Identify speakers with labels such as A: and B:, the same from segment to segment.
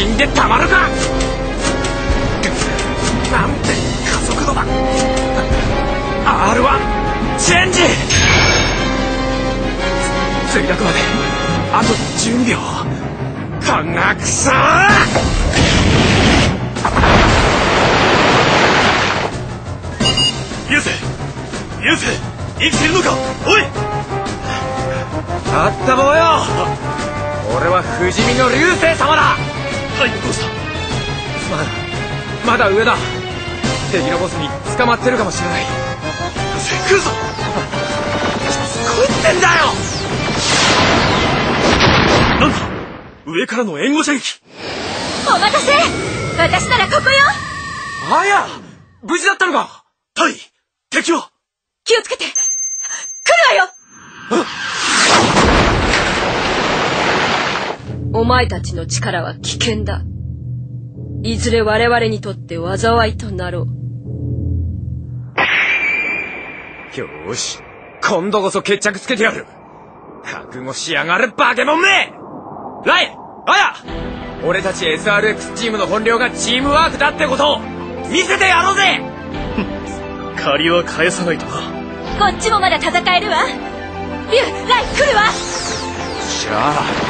A: 死んでたまるか！なんて加速度だ R1 チェンジ！墜落まであと12秒。かがくそ
B: ユースユース生きてるのか？おい！
A: あった坊よ！俺は不死身の流星様だ！
B: はい。どうした
A: まだまだ上だ。敵のボスに捕まってるかもしれない。
B: 来るぞ
A: こいってんだよ。
B: なんだ。上からの援護射撃。
C: お待たせ。私ならここよ。
A: あや。無事だったのか。
B: 対敵は。
C: 気をつけて。来るわよお前たちの力は危険だ。いずれ我々にとって災いとなろう。
A: よーし今度こそ決着つけてやる。覚悟しやがれバケモンめ!ライアヤ!俺たち SRX チームの本領がチームワークだってことを見せてやろうぜ!
B: 借りは返さないとな。
C: こっちもまだ戦えるわ。ライ来るわ!
A: じゃあ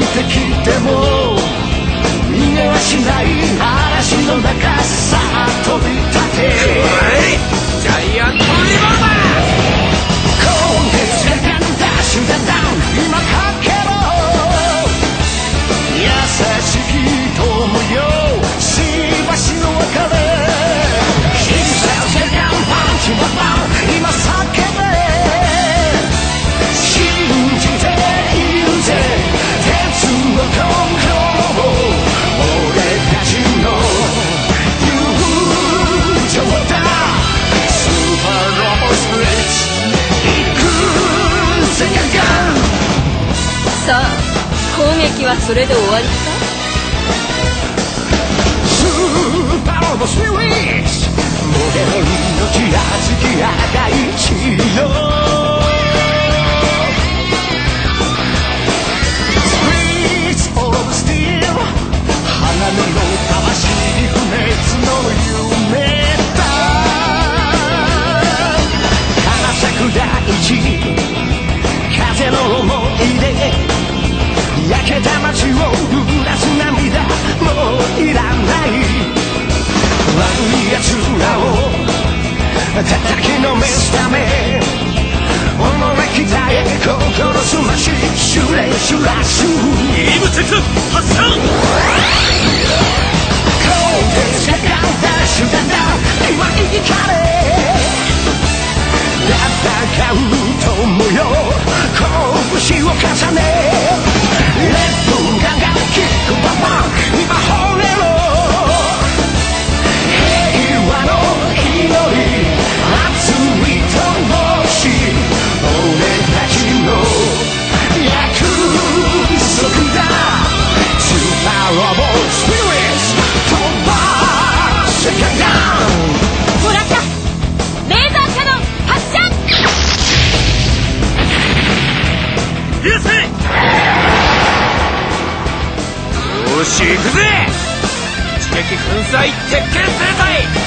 D: いてきても逃げはしない嵐の中さあ飛び立て。
A: ジャイアント。
C: 攻撃はそれで終わりか？
D: スーパーロボスピリッツ燃える命熱き赤い血よ叩きのめ。すため己鍛え心すましシュレシュラシュ
B: イーブ鉄発射
D: 今月がダッシュだ。な今生かれ戦う友よ拳を重ねレッドガンガンキックバンバン
A: 行くぜ!一撃粉砕鉄拳制裁!